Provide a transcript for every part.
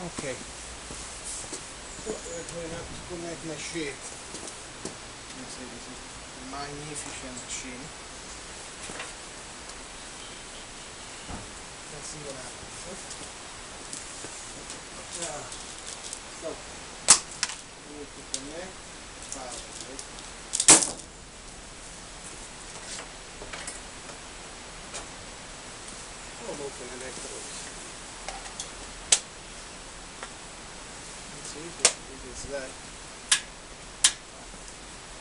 Okay. So we're going up to connect my sheet. You see this is a magnificent machine. Let's see what happens. Yeah. So we need to connect power. Right? All open electrodes. Let's see if it is that.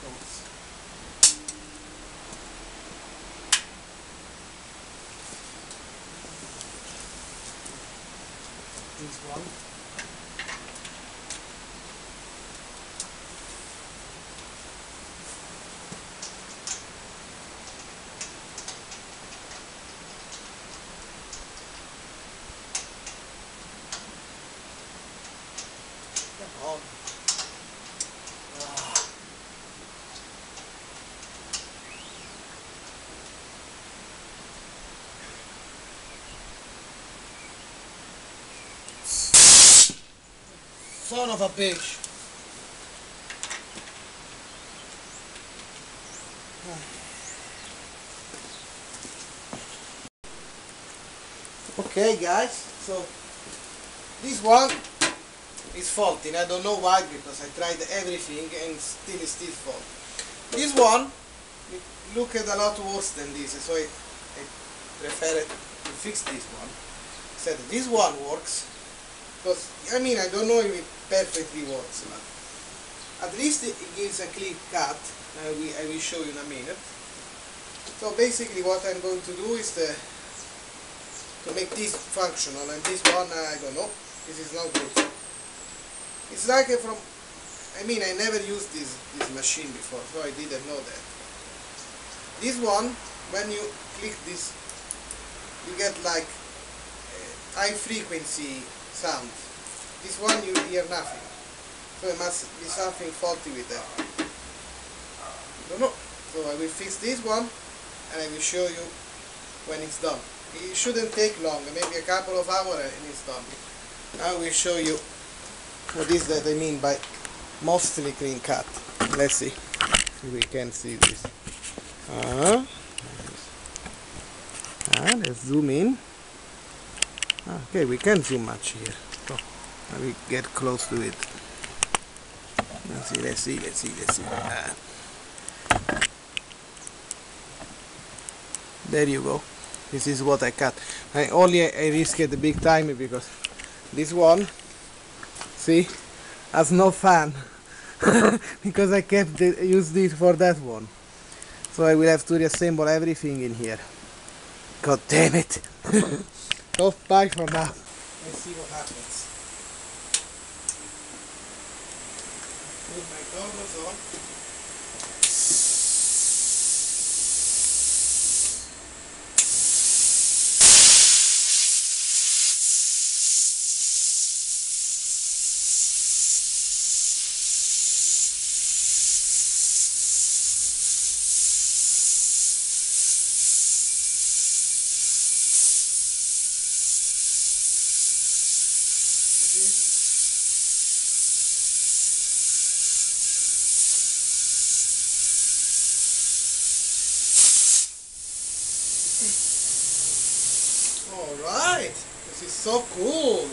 Oops. This one. Son of a bitch. Okay guys, so this one is faulty and I don't know why because I tried everything and still is still faulty. This one looked a lot worse than this so I, I prefer to fix this one. Said this one works because I mean I don't know if it perfectly works but at least it, gives a clear cut uh, we, I will show you in a minute. So basically what I'm going to do is to, to make this functional and this one I don't know this is not good. It's like from I mean I never used this this machine before so I didn't know that. This one when you click this you get like uh, high frequency sound. This one you hear nothing. So it must be something faulty with that. Don't know. So I will fix this one and I will show you when it's done. It shouldn't take long, maybe a couple of hours and it's done. I will show you what is that I mean by mostly clean cut. Let's see if we can see this. Uh, ah, let's zoom in. Okay, we can't zoom much here. Let me get close to it. Let's see, let's see, let's see, let's see. Ah. There you go. This is what I cut. I only I risked the big time because this one, see, has no fan because I kept the, used it for that one. So I will have to reassemble everything in here. God damn it! so bye for now. Let's see what happens. Put my goggles on. So cool.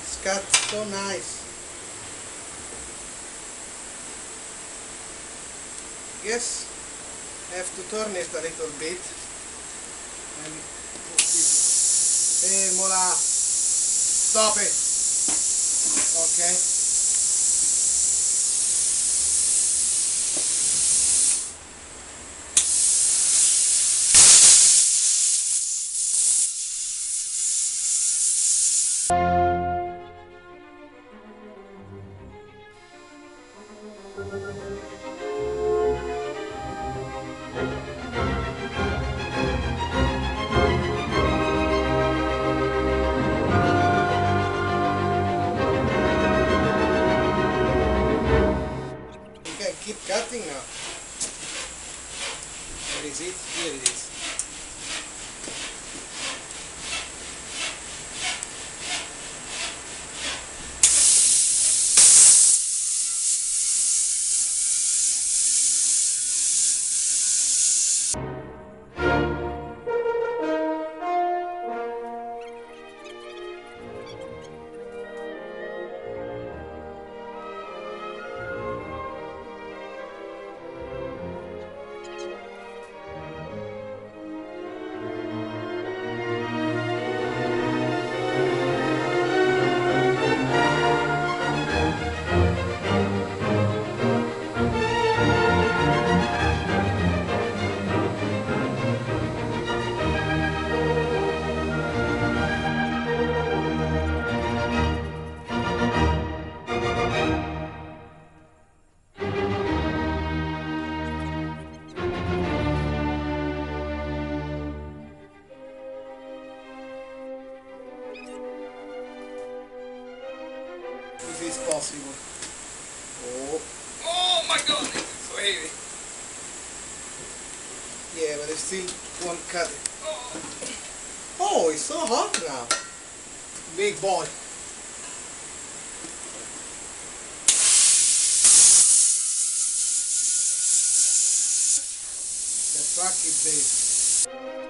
It's cut so nice. Yes, I have to turn it a little bit. And. Hey, eh, Mola, stop it. Okay. Possible. Oh, oh my god, it's so heavy. Yeah, but it's still won't cut it. Oh, it's so hot now. Big boy. The truck is big.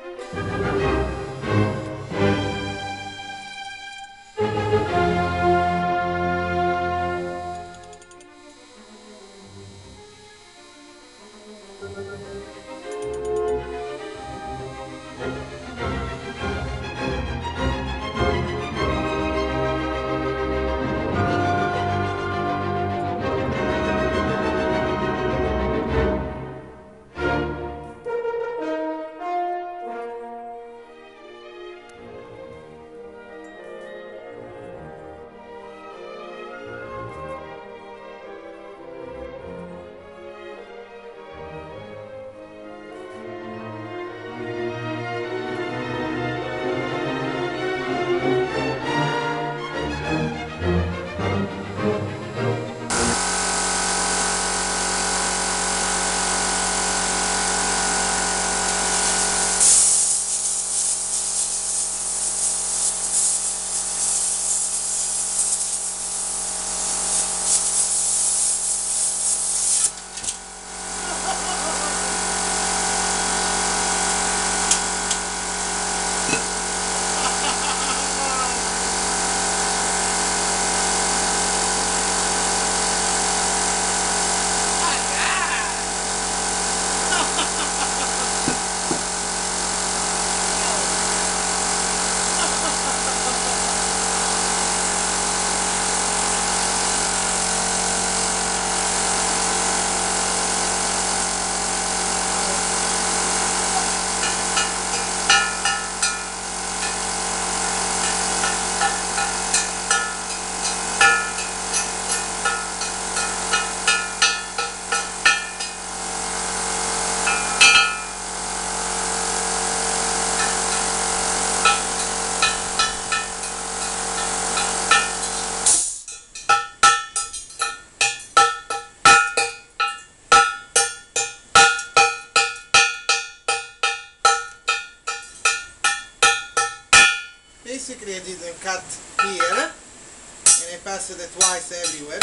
Basically I didn't cut here and I passed it twice everywhere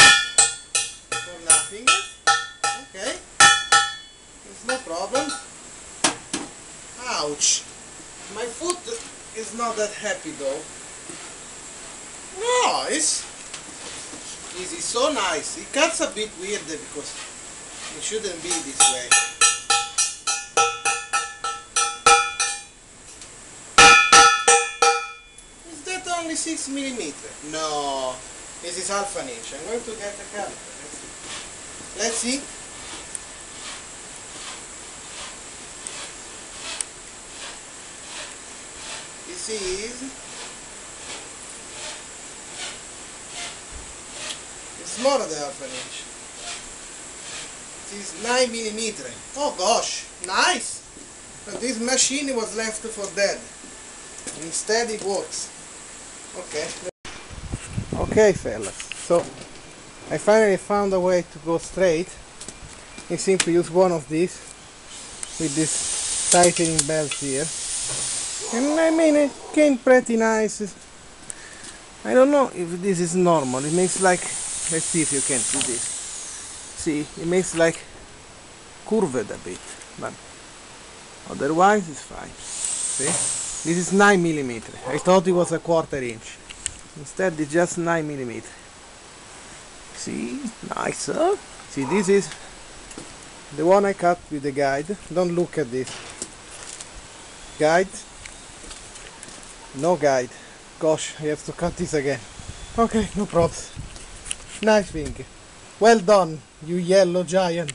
for nothing. Okay, it's no problem. Ouch! My foot is not that happy though. This is so nice. It cuts a bit weird because it shouldn't be this way. 36 millimeter. No, this is half an inch. I'm going to get a caliper. Let's see. Let's see. This is it's more than half an inch. This is 9 millimeter. Oh gosh, nice! But this machine was left for dead. Instead it works. Okay. Okay fellas, so I finally found a way to go straight. I simply use one of these with this tightening belt here. And I mean it came pretty nice. I don't know if this is normal. It makes like let's see if you can see this. See, it makes like curved a bit, but otherwise it's fine. See? This is 9 millimeter. I thought it was a quarter inch. Instead it's just 9 millimeter. See? Nice, huh? See, this is the one I cut with the guide. Don't look at this. Guide. No guide. Gosh, I have to cut this again. Okay, no props. Nice thing. Well done, you yellow giant.